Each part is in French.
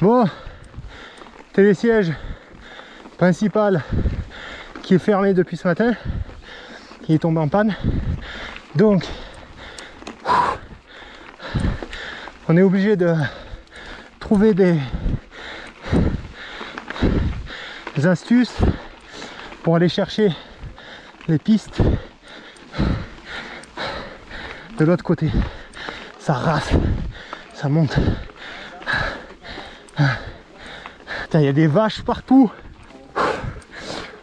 Bon, télésiège principal qui est fermé depuis ce matin. Il est tombé en panne. Donc, on est obligé de trouver des, des astuces pour aller chercher les pistes de l'autre côté. Ça rase, ça monte. Putain, il y a des vaches partout.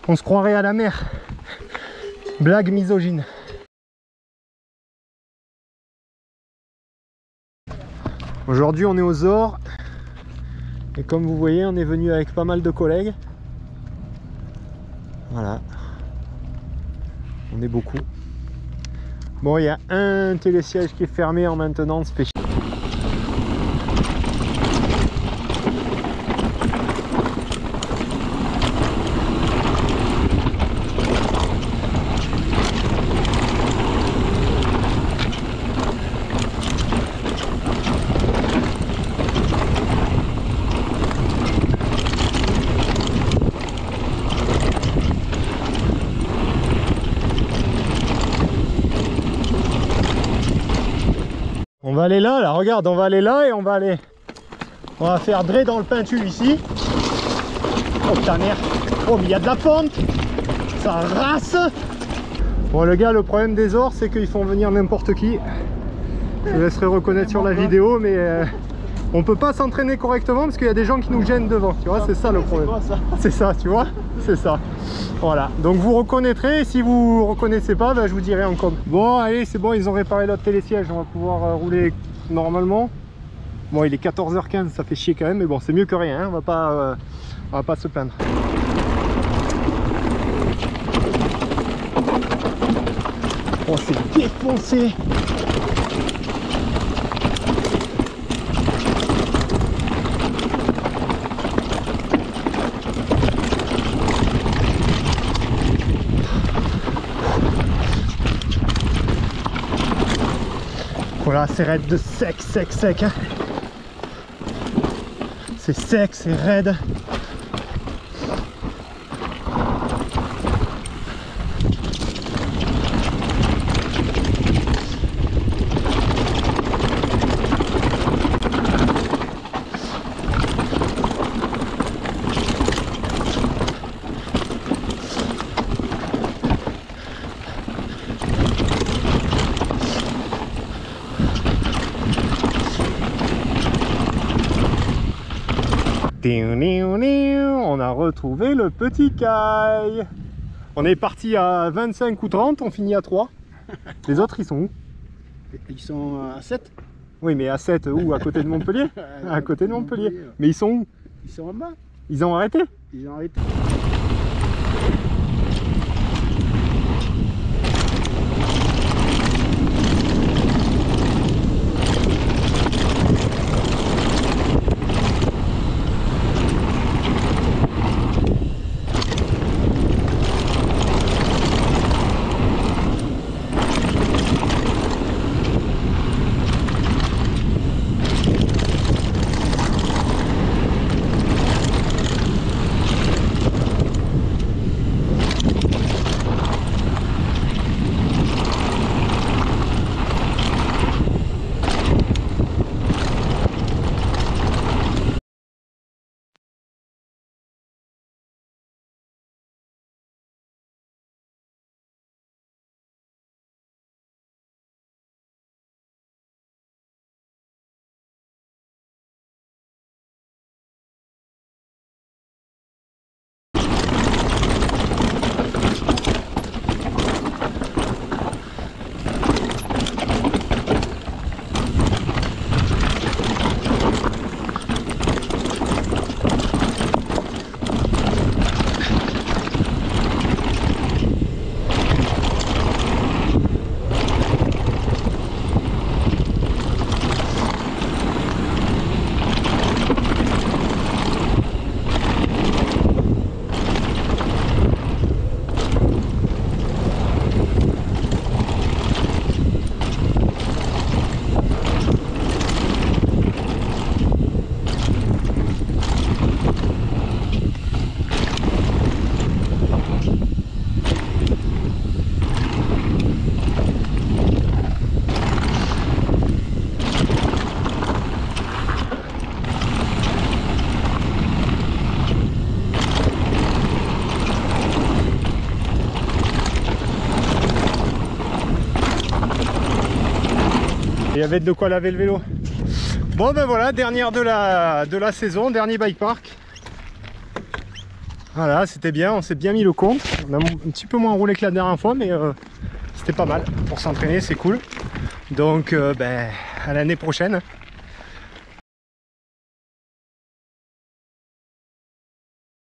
On se croirait à la mer. Blague misogyne. Aujourd'hui on est aux Ors et comme vous voyez on est venu avec pas mal de collègues. Voilà. On est beaucoup. Bon il y a un télésiège qui est fermé en maintenance spéciale. Va aller là, là, regarde, on va aller là et on va aller. On va faire Dre dans le peintu ici. Oh ta mère. Oh mais il y a de la pente. Ça race. Bon le gars, le problème des ors, c'est qu'ils font venir n'importe qui. Je vous laisserai reconnaître sur la vidéo, mais euh, on peut pas s'entraîner correctement parce qu'il y a des gens qui nous gênent devant. Tu vois, c'est ça le problème. C'est ça, tu vois C'est ça. Voilà, donc vous reconnaîtrez, si vous reconnaissez pas, ben, je vous dirai en com. Bon, allez, c'est bon, ils ont réparé notre télésiège, on va pouvoir euh, rouler normalement. Bon, il est 14h15, ça fait chier quand même, mais bon, c'est mieux que rien, hein, on va pas, euh, on va pas se plaindre. Oh, c'est défoncé Voilà, c'est raide de sec, sec, sec. hein. C'est sec, c'est raide. On a retrouvé le petit caille. On est parti à 25 ou 30, on finit à 3. Les autres, ils sont où? Ils sont à 7 Oui, mais à 7, où? À côté de Montpellier? À côté de Montpellier. Mais ils sont où? Ils sont en bas. Ils ont arrêté? Ils ont arrêté. Avait de quoi laver le vélo. Bon ben voilà, dernière de la, saison, dernier bike park. Voilà, c'était bien, on s'est bien mis le compte. On a un petit peu moins roulé que la dernière fois, mais euh, c'était pas mal. Pour s'entraîner, c'est cool. Donc, euh, ben, à l'année prochaine.